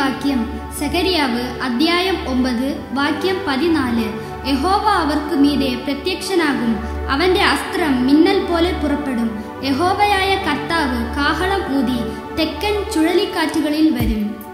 വാക്യം സകരിയാവ് അദ്ധ്യായം ഒമ്പത് വാക്യം പതിനാല്. യഹോവ അവർക്ക് മീതെ പ്രത്യക്ഷനാകും. അവന്റെ അസ്ത്രം മിന്നൽ പോലെ പുറപ്പെടും. യഹോവയായ കർത്താവ് കാഹളം ഊതി തെക്കൻ ചുഴലിക്കാറ്റുകളിൽ വരും.